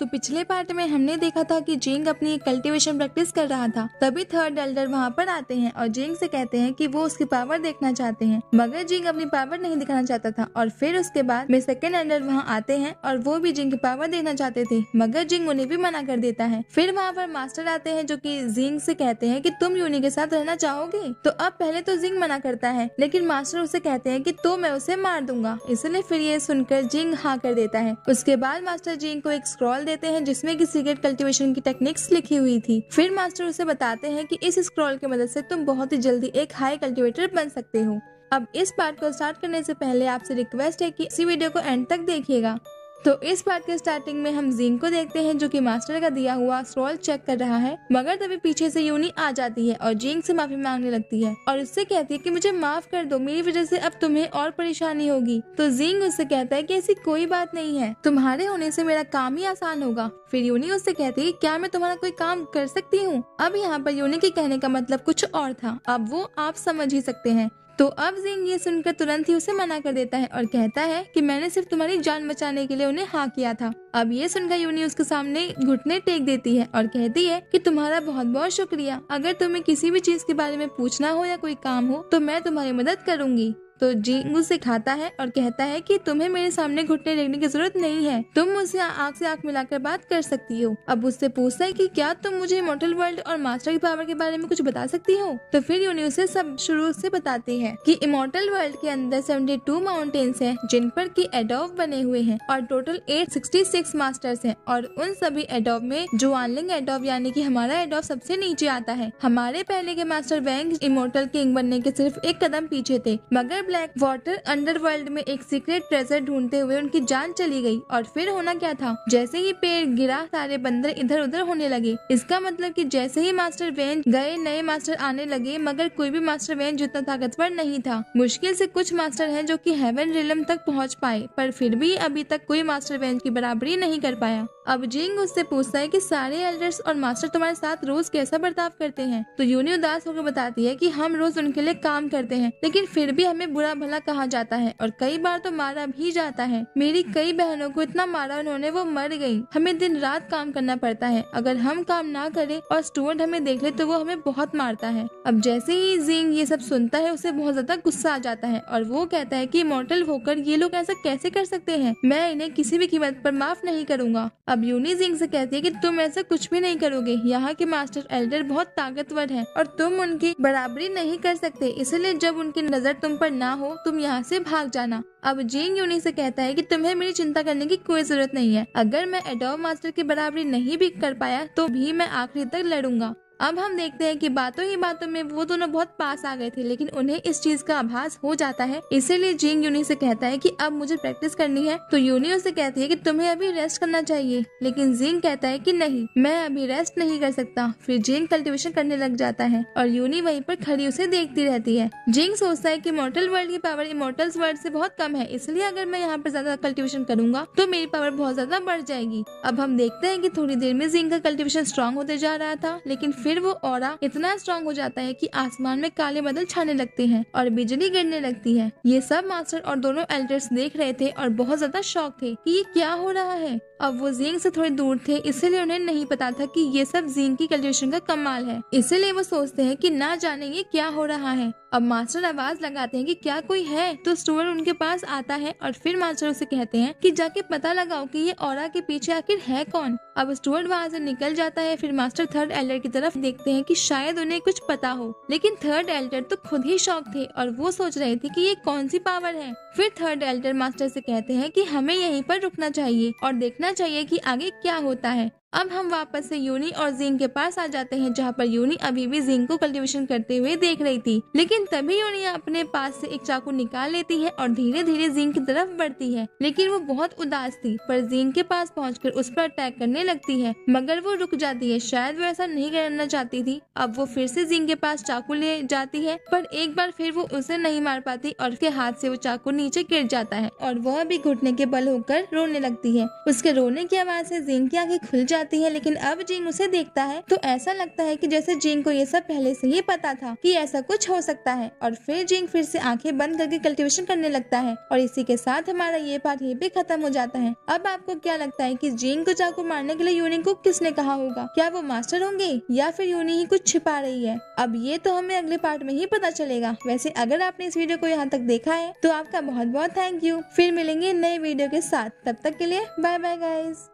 तो पिछले पार्ट में हमने देखा था कि जिंग अपनी कल्टीवेशन प्रैक्टिस कर रहा था। तभी थर्ड एल्डर वहाँ पर आते हैं और जिंग से कहते हैं कि वो उसकी पावर देखना चाहते हैं। मगर जिंग अपनी पावर नहीं दिखाना चाहता था और फिर उसके बाद में सेकेंड एल्डर वहाँ आते हैं और वो भी जिंग की पावर देखना चाहते थे। मगर जिंग उन्हें भी मना कर देता है। फिर वहाँ पर मास्टर आते हैं जो की जिंग से कहते हैं की तुम यूनी के साथ रहना चाहोगे? तो अब पहले तो जिंग मना करता है, लेकिन मास्टर उसे कहते हैं की तो मैं उसे मार दूँगा। इसलिए फिर ये सुनकर जिंग हाँ कर देता है। उसके बाद मास्टर जिंग को एक स्क्रॉल देते हैं, जिसमें की सीक्रेट कल्टीवेशन की टेक्निक्स लिखी हुई थी। फिर मास्टर उसे बताते हैं कि इस स्क्रॉल की मदद से तुम बहुत ही जल्दी एक हाई कल्टीवेटर बन सकते हो। अब इस पार्ट को स्टार्ट करने से पहले आपसे रिक्वेस्ट है कि इसी वीडियो को एंड तक देखिएगा। तो इस पार्ट के स्टार्टिंग में हम जिंग को देखते हैं, जो कि मास्टर का दिया हुआ स्क्रॉल चेक कर रहा है, मगर तभी पीछे से यूनी आ जाती है और जिंग से माफ़ी मांगने लगती है। और उससे कहती है कि मुझे माफ़ कर दो, मेरी वजह से अब तुम्हें और परेशानी होगी। तो जिंग उससे कहता है कि ऐसी कोई बात नहीं है, तुम्हारे होने से मेरा काम ही आसान होगा। फिर यूनी उससे कहती है क्या मैं तुम्हारा कोई काम कर सकती हूँ? अब यहाँ पर यूनी के कहने का मतलब कुछ और था। अब वो आप समझ ही सकते हैं। तो अब जिंग ये सुनकर तुरंत ही उसे मना कर देता है और कहता है कि मैंने सिर्फ़ तुम्हारी जान बचाने के लिए उन्हें हाँ किया था। अब ये सुनकर यूनी उसके सामने घुटने टेक देती है और कहती है कि तुम्हारा बहुत बहुत शुक्रिया। अगर तुम्हें किसी भी चीज़ के बारे में पूछना हो या कोई काम हो तो मैं तुम्हारी मदद करूँगी। तो जिंग उसे खाता है और कहता है कि तुम्हें मेरे सामने घुटने देखने की ज़रूरत नहीं है। तुम मुझसे आँख से आँख मिलाकर बात कर सकती हो। अब उससे पूछता है कि क्या तुम मुझे इमोटल वर्ल्ड और मास्टर की पावर के बारे में कुछ बता सकती हो? तो फिर यूनि उसे सब शुरू से बताती है कि इमोटल वर्ल्ड के अंदर 72 माउंटेन्स हैं जिन पर की एडोव बने हुए हैं और टोटल 866 मास्टर्स हैं। और उन सभी एडोव में जुआनलिंग एडोव यानी कि हमारा एडोव सबसे नीचे आता है। हमारे पहले के मास्टर वैंग इमोटल किंग बनने के सिर्फ़ एक कदम पीछे थे मगर ब्लैक वाटर अंडरवर्ल्ड में एक सीक्रेट ट्रेजर ढूंढते हुए उनकी जान चली गई। और फिर होना क्या था? जैसे ही पेड़ गिरा, सारे बंदर इधर उधर होने लगे। इसका मतलब कि जैसे ही मास्टर वेन गए, नए मास्टर आने लगे, मगर कोई भी मास्टर वेन जितना ताकतवर नहीं था। मुश्किल से कुछ मास्टर हैं जो कि हेवन रिलम तक पहुँच पाए, पर फिर भी अभी तक कोई मास्टर वेन की बराबरी नहीं कर पाया। अब जिंग उससे पूछता है कि सारे एल्डर्स और मास्टर तुम्हारे साथ रोज कैसा बर्ताव करते हैं? तो यूनि उदास होकर बताती है कि हम रोज उनके लिए काम करते हैं, लेकिन फिर भी हमें बुरा भला कहा जाता है और कई बार तो मारा भी जाता है। मेरी कई बहनों को इतना मारा उन्होंने, वो मर गई हमें दिन रात काम करना पड़ता है। अगर हम काम ना करें और स्टूडेंट हमें देख ले तो वो हमें बहुत मारता है। अब जैसे ही जिंग ये सब सुनता है, उसे बहुत ज़्यादा गुस्सा आ जाता है और वो कहता है की मॉडल होकर ये लोग ऐसा कैसे कर सकते हैं? मैं इन्हें किसी भी कीमत पर माफ़ नहीं करूँगा। अब यूनी जिंग से कहती है कि तुम ऐसा कुछ भी नहीं करोगे। यहाँ के मास्टर एल्डर बहुत ताकतवर हैं और तुम उनकी बराबरी नहीं कर सकते। इसलिए जब उनकी नज़र तुम पर ना हो, तुम यहाँ से भाग जाना। अब जिंग यूनी से कहता है कि तुम्हें मेरी चिंता करने की कोई ज़रूरत नहीं है। अगर मैं एडोव मास्टर की बराबरी नहीं भी कर पाया तो भी मैं आखिरी तक लड़ूँगा। अब हम देखते हैं कि बातों ही बातों में वो दोनों बहुत पास आ गए थे, लेकिन उन्हें इस चीज़ का आभास हो जाता है। इसीलिए जिंग यूनी से कहता है कि अब मुझे प्रैक्टिस करनी है। तो यूनी उसे कहती है कि तुम्हें अभी रेस्ट करना चाहिए। लेकिन जिंग कहता है कि नहीं, मैं अभी रेस्ट नहीं कर सकता। फिर जिंग कल्टिवेशन करने लग जाता है और यूनी वहीं पर खड़ी उसे देखती रहती है। जिंग सोचता है की मोटल वर्ल्ड की पावर इमोटल्स वर्ल्ड से बहुत कम है, इसलिए अगर मैं यहाँ पर ज़्यादा कल्टिवेशन करूँगा तो मेरी पावर बहुत ज़्यादा बढ़ जाएगी। अब हम देखते हैं की थोड़ी देर में जिंग का कल्टिवेशन स्ट्रॉन्ग होते जा रहा था, लेकिन फिर वो और इतना स्ट्रॉन्ग हो जाता है कि आसमान में काले बादल छाने लगते हैं और बिजली गिरने लगती है। ये सब मास्टर और दोनों एल्डर्स देख रहे थे और बहुत ज़्यादा शौक थे कि ये क्या हो रहा है। अब वो जींग से थोड़ी दूर थे, इसीलिए उन्हें नहीं पता था कि ये सब जींग की कल्टिवेशन का कमाल है। इसीलिए वो सोचते हैं कि ना जाने ये क्या हो रहा है। अब मास्टर आवाज़ लगाते हैं कि क्या कोई है? तो स्टूडेंट उनके पास आता है और फिर मास्टर उसे कहते हैं कि जाके पता लगाओ कि ये और के पीछे आखिर है कौन। अब स्टूडेंट वहाँ से निकल जाता है, फिर मास्टर थर्ड एल्डर की तरफ़ देखते हैं कि शायद उन्हें कुछ पता हो। लेकिन थर्ड एल्डर तो खुद ही शौक थे और वो सोच रहे थे कि ये कौन सी पावर है। फिर थर्ड एल्डर मास्टर से कहते हैं कि हमें यहीं पर रुकना चाहिए और देखना चाहिए कि आगे क्या होता है। अब हम वापस से यूनी और जिंग के पास आ जाते हैं, जहाँ पर यूनी अभी भी जिंग को कल्टीवेशन करते हुए देख रही थी। लेकिन तभी यूनी अपने पास से एक चाकू निकाल लेती है और धीरे धीरे जिंग की तरफ़ बढ़ती है। लेकिन वो बहुत उदास थी, पर जिंग के पास पहुंचकर उस पर अटैक करने लगती है। मगर वो रुक जाती है, शायद वो ऐसा नहीं करना चाहती थी। अब वो फिर से जिंग के पास चाकू ले जाती है, पर एक बार फिर वो उसे नहीं मार पाती और उसके हाथ से वो चाकू नीचे गिर जाता है और वह भी घुटने के बल होकर रोने लगती है। उसके रोने की आवाज़ से जिंग की आँखें खुल जाती जाती है, लेकिन अब जिंग उसे देखता है तो ऐसा लगता है कि जैसे जिंग को ये सब पहले से ही पता था कि ऐसा कुछ हो सकता है, और फिर जिंग फिर से आँखें बंद करके कल्टीवेशन करने लगता है, और इसी के साथ हमारा ये पार्ट ये भी खत्म हो जाता है। अब आपको क्या लगता है कि जिंग को चाकू मारने के लिए यूनी को किसने कहा होगा? क्या वो मास्टर होंगे, या फिर यूनी ही कुछ छिपा रही है? अब ये तो हमें अगले पार्ट में ही पता चलेगा। वैसे अगर आपने इस वीडियो को यहाँ तक देखा है तो आपका बहुत बहुत थैंक यू फिर मिलेंगे नए वीडियो के साथ। तब तक के लिए बाय बाय गाइज़